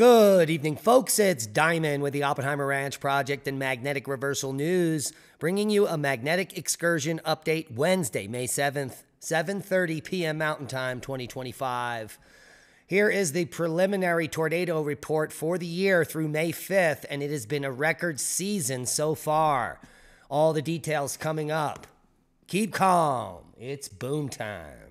Good evening, folks. It's Diamond with the Oppenheimer Ranch Project and Magnetic Reversal News, bringing you a magnetic excursion update Wednesday, May 7th, 7:30 p.m. Mountain Time, 2025. Here is the preliminary tornado report for the year through May 5th, and it has been a record season so far. All the details coming up. Keep calm. It's boom time.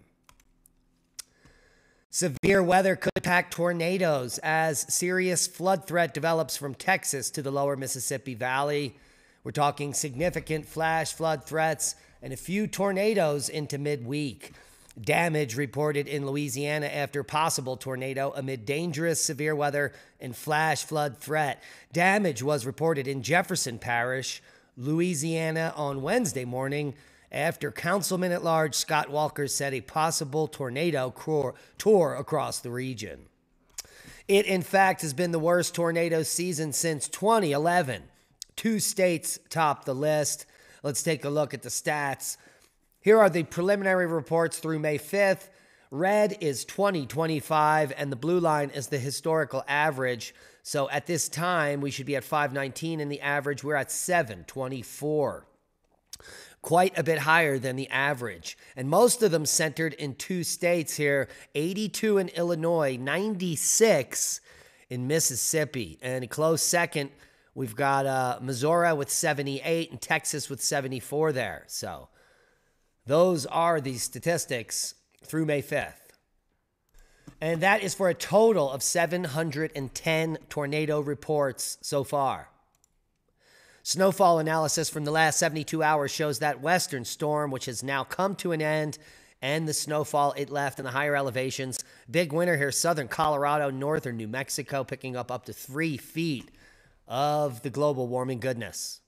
Severe weather could pack tornadoes as serious flood threat develops from Texas to the lower Mississippi Valley. We're talking significant flash flood threats and a few tornadoes into midweek. Damage reported in Louisiana after possible tornado amid dangerous severe weather and flash flood threat. Damage was reported in Jefferson Parish, Louisiana on Wednesday morning after Councilman at Large Scott Walker said a possible tornado tore across the region. It, in fact, has been the worst tornado season since 2011. Two states top the list. Let's take a look at the stats. Here are the preliminary reports through May 5th. Red is 2025, and the blue line is the historical average. So at this time, we should be at 519, and the average, we're at 724 quite a bit higher than the average. And most of them centered in two states here 82 in Illinois, 96 in Mississippi. And a close second, we've got uh, Missouri with 78 and Texas with 74 there. So those are the statistics through May 5th. And that is for a total of 710 tornado reports so far. Snowfall analysis from the last 72 hours shows that western storm, which has now come to an end, and the snowfall it left in the higher elevations. Big winter here, southern Colorado, northern New Mexico, picking up up to three feet of the global warming goodness.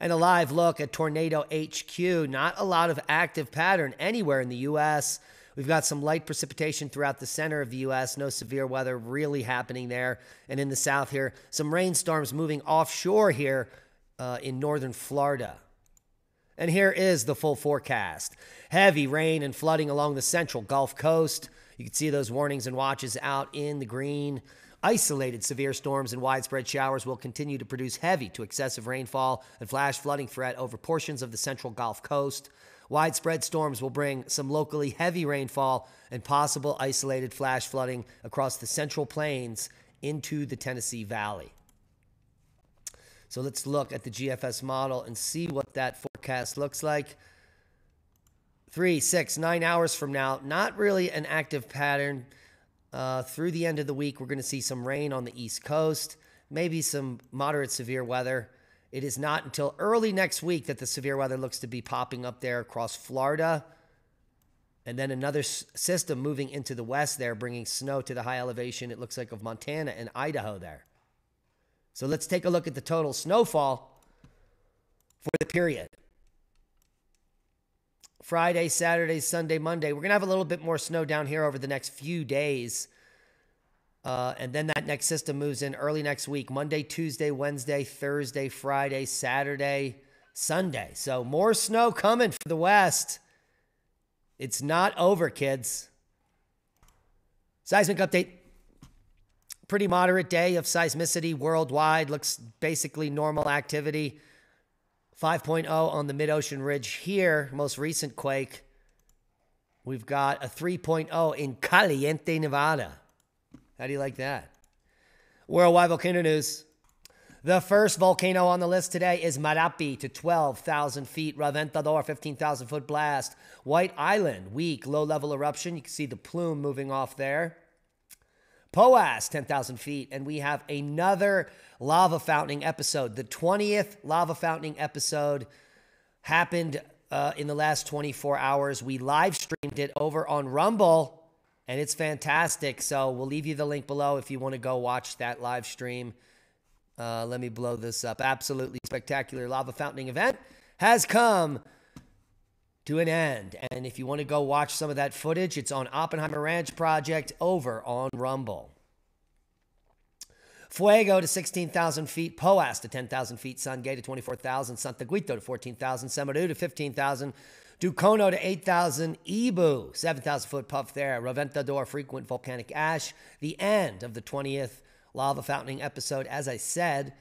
And a live look at Tornado HQ. Not a lot of active pattern anywhere in the U.S. We've got some light precipitation throughout the center of the U.S., no severe weather really happening there. And in the south here, some rainstorms moving offshore here uh, in northern Florida. And here is the full forecast heavy rain and flooding along the central Gulf Coast. You can see those warnings and watches out in the green. Isolated severe storms and widespread showers will continue to produce heavy to excessive rainfall and flash flooding threat over portions of the central Gulf Coast. Widespread storms will bring some locally heavy rainfall and possible isolated flash flooding across the central plains into the Tennessee Valley. So let's look at the GFS model and see what that forecast looks like. Three, six, nine hours from now, not really an active pattern. Uh, through the end of the week, we're going to see some rain on the East Coast, maybe some moderate severe weather. It is not until early next week that the severe weather looks to be popping up there across Florida. And then another s- system moving into the west there, bringing snow to the high elevation, it looks like of Montana and Idaho there. So let's take a look at the total snowfall for the period. Friday, Saturday, Sunday, Monday. We're going to have a little bit more snow down here over the next few days. Uh, and then that next system moves in early next week Monday, Tuesday, Wednesday, Thursday, Friday, Saturday, Sunday. So more snow coming for the West. It's not over, kids. Seismic update. Pretty moderate day of seismicity worldwide. Looks basically normal activity. 5.0 on the mid ocean ridge here, most recent quake. We've got a 3.0 in Caliente, Nevada. How do you like that? Worldwide volcano news. The first volcano on the list today is Marapi to 12,000 feet. Reventador, 15,000 foot blast. White Island, weak, low level eruption. You can see the plume moving off there. Poas, 10,000 feet. And we have another lava fountaining episode. The 20th lava fountaining episode happened uh, in the last 24 hours. We live streamed it over on Rumble and it's fantastic. So we'll leave you the link below if you want to go watch that live stream. Uh, let me blow this up. Absolutely spectacular lava fountaining event has come to an end. And if you want to go watch some of that footage, it's on Oppenheimer Ranch Project over on Rumble. Fuego to 16,000 feet, Poas to 10,000 feet, Sangay to 24,000, Santiaguito to 14,000, Semeru to 15,000, Dukono to 8,000. Ebu, 7,000 foot puff there. Reventador, frequent volcanic ash. The end of the 20th lava fountaining episode. As I said,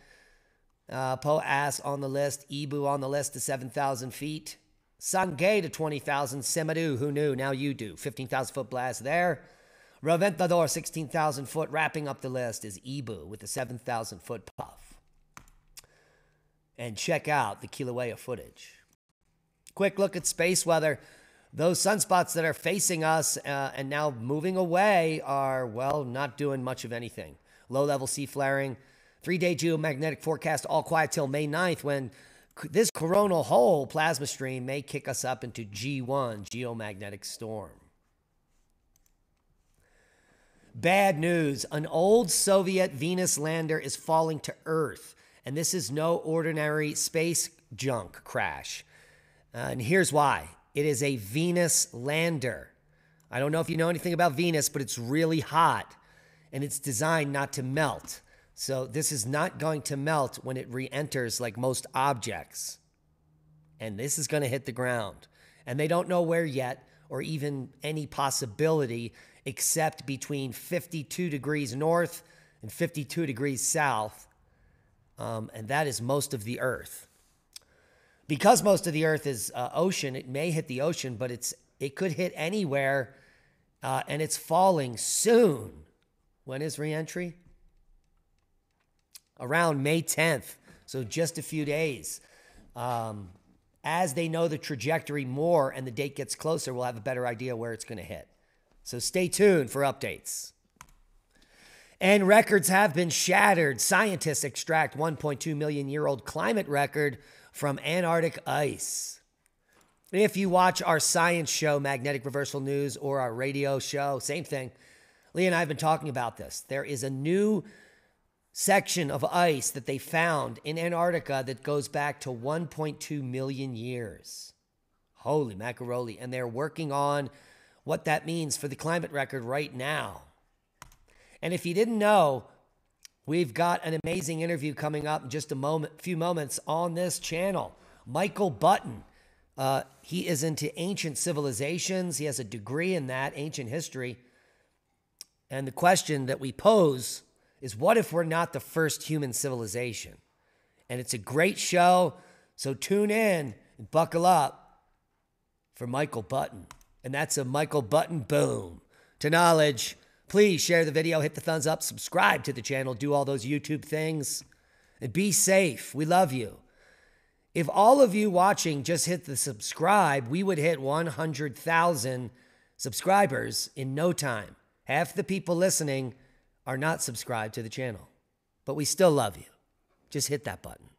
uh, Poas on the list. Ebu on the list to 7,000 feet. Sangay to 20,000. Simadu, who knew? Now you do. 15,000 foot blast there. Reventador, 16,000 foot. Wrapping up the list is Ebu with the 7,000 foot puff. And check out the Kilauea footage. Quick look at space weather. Those sunspots that are facing us uh, and now moving away are, well, not doing much of anything. Low level C flaring. Three day geomagnetic forecast all quiet till May 9th when this coronal hole plasma stream may kick us up into G1, geomagnetic storm. Bad news an old Soviet Venus lander is falling to Earth, and this is no ordinary space junk crash. Uh, and here's why it is a Venus lander. I don't know if you know anything about Venus, but it's really hot and it's designed not to melt. So this is not going to melt when it re enters like most objects. And this is going to hit the ground. And they don't know where yet or even any possibility except between 52 degrees north and 52 degrees south. Um, and that is most of the earth. Because most of the earth is uh, ocean, it may hit the ocean, but it's it could hit anywhere, uh, and it's falling soon. When is reentry? around May 10th, so just a few days. Um, as they know the trajectory more and the date gets closer, we'll have a better idea where it's going to hit. So stay tuned for updates. And records have been shattered. Scientists extract 1.2 million year old climate record from Antarctic ice. If you watch our science show, Magnetic Reversal News, or our radio show, same thing. Lee and I have been talking about this. There is a new section of ice that they found in Antarctica that goes back to 1.2 million years. Holy macaroni. And they're working on what that means for the climate record right now. And if you didn't know, we've got an amazing interview coming up in just a moment, few moments on this channel. Michael Button. Uh, he is into ancient civilizations. He has a degree in that, ancient history. And the question that we pose is what if we're not the first human civilization? And it's a great show. So tune in and buckle up for Michael Button. And that's a Michael Button boom. To knowledge, please share the video, hit the thumbs up, subscribe to the channel, do all those YouTube things, and be safe. We love you. If all of you watching just hit the subscribe, we would hit 100,000 subscribers in no time. Half the people listening are not subscribed to the channel. But we still love you. Just hit that button.